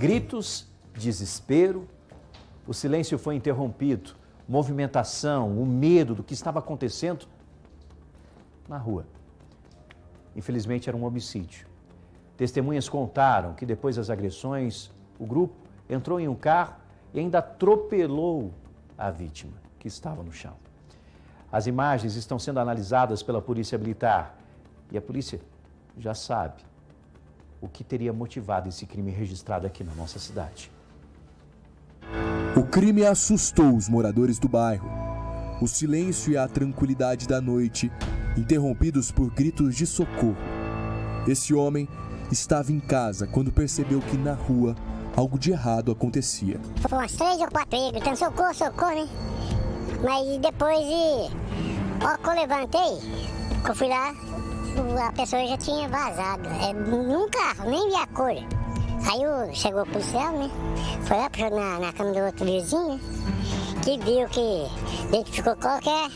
Gritos, desespero, o silêncio foi interrompido, movimentação, o medo do que estava acontecendo na rua. Infelizmente era um homicídio. Testemunhas contaram que depois das agressões, o grupo entrou em um carro e ainda atropelou a vítima, que estava no chão. As imagens estão sendo analisadas pela Polícia Militar e a polícia já sabe o que teria motivado esse crime registrado aqui na nossa cidade. O crime assustou os moradores do bairro. O silêncio e a tranquilidade da noite, interrompidos por gritos de socorro. Esse homem estava em casa quando percebeu que na rua algo de errado acontecia. Foi umas três ou quatro vezes gritando socorro, socorro, né? Mas depois, ó, que eu levantei, que eu fui lá, a pessoa já tinha vazado. É, nem vi a cor. Aí eu, chegou o policial, né? Foi lá, puxou na, na cama do outro vizinho, né? Que viu que identificou qualquer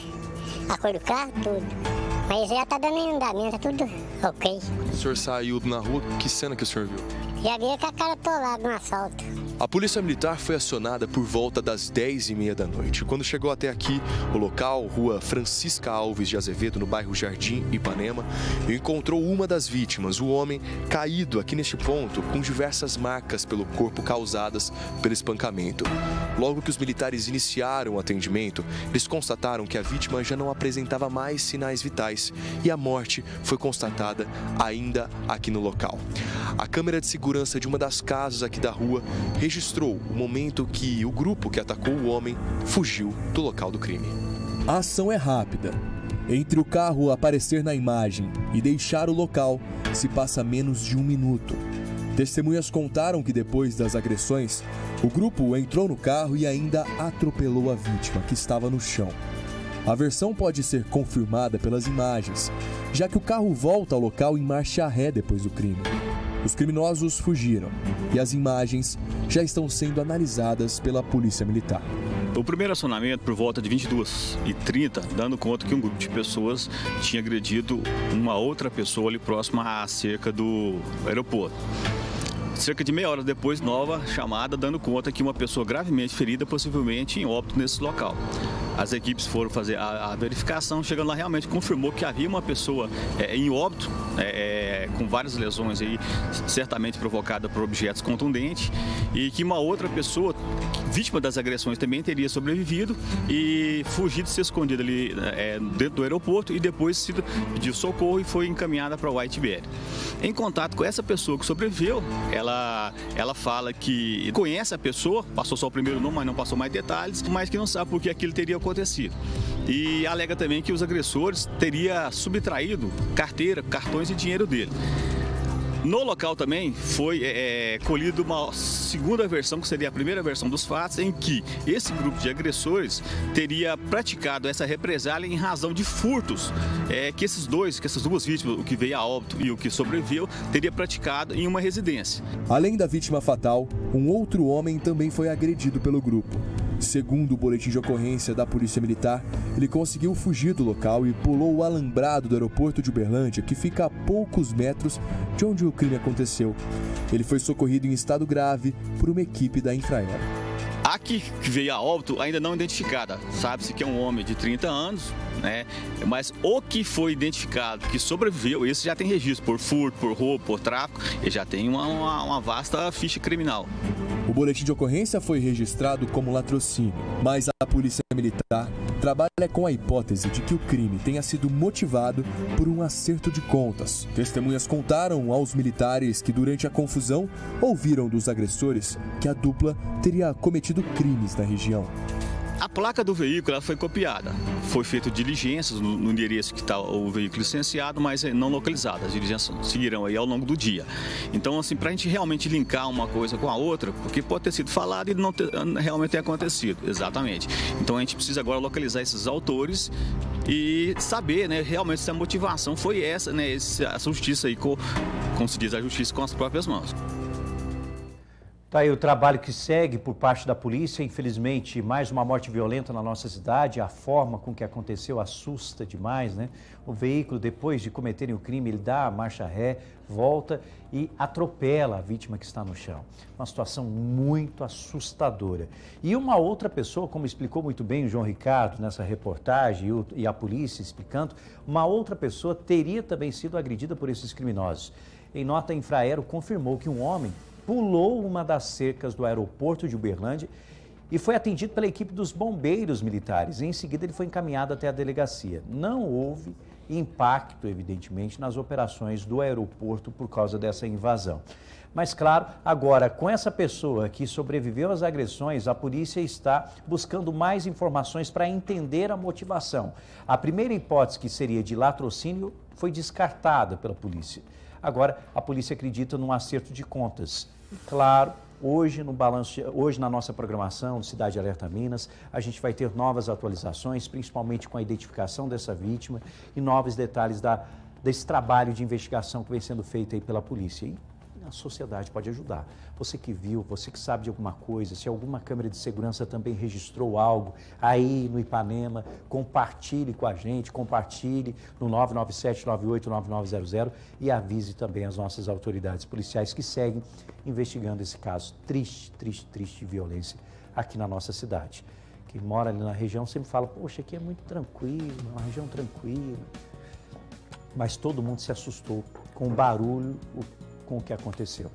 a cor do carro, tudo. Mas já tá dando andamento, tá tudo ok. O senhor saiu na rua, que cena que o senhor viu? Já vi com a cara atolada no asfalto. A polícia militar foi acionada por volta das 10 e meia da noite. Quando chegou até aqui, o local, rua Francisca Alves de Azevedo, no bairro Jardim Ipanema, encontrou uma das vítimas, o homem caído aqui neste ponto, com diversas marcas pelo corpo causadas pelo espancamento. Logo que os militares iniciaram o atendimento, eles constataram que a vítima já não apresentava mais sinais vitais e a morte foi constatada ainda aqui no local. A câmera de segurança de uma das casas aqui da rua registrou o momento que o grupo que atacou o homem fugiu do local do crime. A ação é rápida. Entre o carro aparecer na imagem e deixar o local, se passa menos de um minuto. Testemunhas contaram que depois das agressões, o grupo entrou no carro e ainda atropelou a vítima, que estava no chão. A versão pode ser confirmada pelas imagens, já que o carro volta ao local em marcha ré depois do crime. Os criminosos fugiram e as imagens já estão sendo analisadas pela Polícia Militar. O primeiro acionamento por volta de 22 e 30, dando conta que um grupo de pessoas tinha agredido uma outra pessoa ali próxima à cerca do aeroporto. Cerca de meia hora depois, nova chamada dando conta que uma pessoa gravemente ferida, possivelmente em óbito nesse local. As equipes foram fazer a, a verificação, chegando lá realmente confirmou que havia uma pessoa é, em óbito, é, com várias lesões aí, certamente provocada por objetos contundentes, e que uma outra pessoa, vítima das agressões, também teria sobrevivido e fugido, se escondido ali é, dentro do aeroporto e depois sido, pediu socorro e foi encaminhada para o ITBR. Em contato com essa pessoa que sobreviveu, ela, ela fala que conhece a pessoa, passou só o primeiro nome, mas não passou mais detalhes, mas que não sabe por que aquilo teria acontecido. E alega também que os agressores teriam subtraído carteira, cartões e dinheiro dele. No local também foi é, colhido uma segunda versão, que seria a primeira versão dos fatos, em que esse grupo de agressores teria praticado essa represália em razão de furtos é, que esses dois, que essas duas vítimas, o que veio a óbito e o que sobreviveu, teria praticado em uma residência. Além da vítima fatal, um outro homem também foi agredido pelo grupo. Segundo o boletim de ocorrência da Polícia Militar, ele conseguiu fugir do local e pulou o alambrado do aeroporto de Uberlândia, que fica a poucos metros de onde o crime aconteceu. Ele foi socorrido em estado grave por uma equipe da Infraero. A que veio a óbito ainda não identificada. Sabe-se que é um homem de 30 anos, né? Mas o que foi identificado, que sobreviveu, esse já tem registro por furto, por roubo, por tráfico, e já tem uma, uma, uma vasta ficha criminal. O boletim de ocorrência foi registrado como latrocínio, mas a Polícia Militar trabalha com a hipótese de que o crime tenha sido motivado por um acerto de contas. Testemunhas contaram aos militares que, durante a confusão, ouviram dos agressores que a dupla teria cometido crimes na região. A placa do veículo foi copiada. Foi feito diligências no, endereço que está o veículo licenciado, mas não localizado. As diligências seguirão aí ao longo do dia. Então, assim, para a gente realmente linkar uma coisa com a outra, porque pode ter sido falado e não ter, realmente ter acontecido. Exatamente. Então, a gente precisa agora localizar esses autores e saber, né, realmente se a motivação foi essa, né, essa justiça aí, com, como se diz, a justiça com as próprias mãos. Tá aí o trabalho que segue por parte da polícia. Infelizmente, mais uma morte violenta na nossa cidade. A forma com que aconteceu assusta demais, né? O veículo, depois de cometerem o crime, ele dá a marcha ré, volta e atropela a vítima que está no chão. Uma situação muito assustadora. E uma outra pessoa, como explicou muito bem o João Ricardo nessa reportagem e a polícia explicando, uma outra pessoa teria também sido agredida por esses criminosos. Em nota, a Infraero confirmou que um homem pulou uma das cercas do aeroporto de Uberlândia e foi atendido pela equipe dos bombeiros militares. Em seguida, ele foi encaminhado até a delegacia. Não houve impacto, evidentemente, nas operações do aeroporto por causa dessa invasão. Mas, claro, agora, com essa pessoa que sobreviveu às agressões, a polícia está buscando mais informações para entender a motivação. A primeira hipótese, que seria de latrocínio, foi descartada pela polícia. Agora, a polícia acredita num acerto de contas. Claro, hoje no balanço, hoje na nossa programação do Cidade Alerta Minas, a gente vai ter novas atualizações, principalmente com a identificação dessa vítima e novos detalhes da, desse trabalho de investigação que vem sendo feito aí pela polícia. E a sociedade pode ajudar. Você que viu, você que sabe de alguma coisa, se alguma câmera de segurança também registrou algo aí no Ipanema, compartilhe com a gente, compartilhe no 997-989900 e avise também as nossas autoridades policiais que seguem investigando esse caso triste, triste, triste de violência aqui na nossa cidade. Quem mora ali na região sempre fala, poxa, aqui é muito tranquilo, é uma região tranquila. Mas todo mundo se assustou com o barulho, com o que aconteceu.